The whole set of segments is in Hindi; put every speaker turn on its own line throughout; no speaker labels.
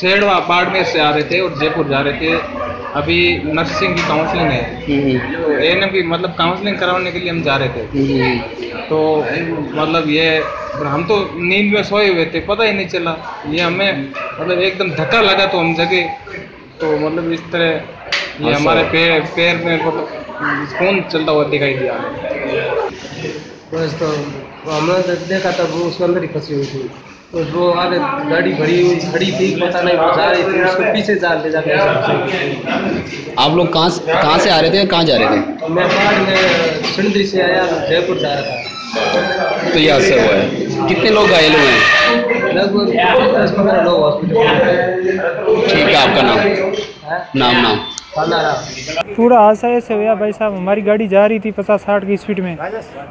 सेड़वा बाड़मेर से आ रहे थे और जयपुर जा रहे थे। अभी नर्सिंग की काउंसलिंग है।
हम्म,
तो ए की मतलब काउंसलिंग करवाने के लिए हम जा रहे थे।
हम्म,
तो मतलब ये हम तो नींद में सोए हुए थे पता ही नहीं चला। ये हमें मतलब एकदम धक्का लगा तो हम जगे। तो मतलब इस तरह ये
अच्छा।
हमारे पैर पैर में मतलब खून चलता हुआ दिखाई दिया।
बस तो हमने देखा तब वो उसके अंदर ही फंसी हुई थी। तो वो आगे गाड़ी भरी हुई खड़ी थी पता नहीं वो जा रही थी उसको पीछे जा ले जाके
आप लोग कहाँ से कहाँ से आ रहे थे कहाँ जा रहे थे?
मैं पहाड़ में सिंधी से आया जयपुर जा रहा था।
तो ये हादसा हुआ है। कितने लोग घायल हुए हैं?
लगभग दस पंद्रह लोग हॉस्पिटल
ठीक है आपका नाम?
हैं?
नाम नाम।
पूरा हादसा ऐसे हुआ भाई साहब हमारी गाड़ी जा रही थी पचास साठ की स्पीड में।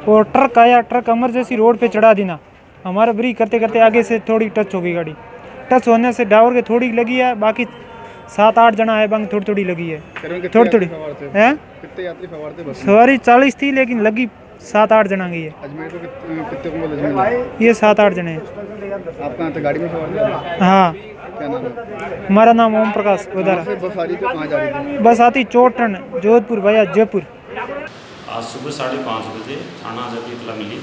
और ट्रक आया ट्रक इमरजेंसी रोड पे चढ़ा देना। हमारा ब्रेक करते करते आगे से थोड़ी टच हो गई गाड़ी। टच होने से ड्राइवर के थोड़ी लगी है बाकी सात आठ जना है बंग थोड़ी थोड़ी लगी है। थोड़ी थोड़ी। है?
कितने यात्री सवार थे बस
सवारी चालीस थी लेकिन लगी सात आठ जना गई है।
अजमेर
ये सात आठ जने हैं।
थे
हाँ?
क्या नाम है?
हमारा नाम ओम प्रकाश
रही थी
बस आती चोटन जोधपुर भैया जयपुर।
आज सुबह साढ़े पाँच बजे थाना आज़ादी इतला मिली।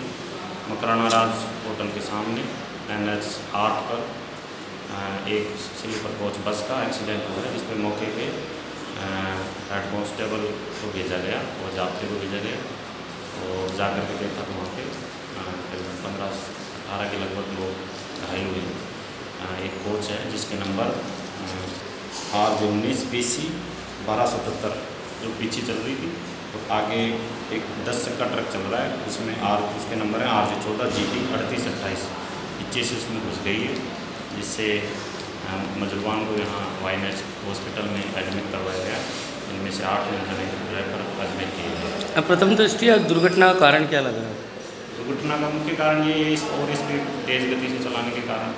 मकराना राज होटल के सामने एन एच आठ पर एक स्लीपर कोच बस का एक्सीडेंट हुआ है, जिसमें मौके पे हेड कॉन्स्टेबल को भेजा गया, और यात्री को भेजा गया, और जाकर के देखा तो वहाँ पे करीबन पंद्रह अठारह के लगभग लोग घायल हुए हैं। एक कोच है, जिसके नंबर आर जो उन्नीस बी सी बारह सतहत्तर, जो पीछे चल रही थी तो आगे एक दस चक्का ट्रक चल रहा है। उसमें आर उसके नंबर है आर जे चौदह जी टी अड़तीस अट्ठाईस। इक्कीस उसमें घुस गई है जिससे मजलवान को यहाँ वाई एच हॉस्पिटल में एडमिट करवाया गया। इनमें से आठ रेफर अजमेर किए गए
प्रथम दृष्टया दुर्घटना का कारण क्या लग रहा है?
दुर्घटना का मुख्य कारण ये है इस और स्पीड तेज़ गति से चलाने के कारण।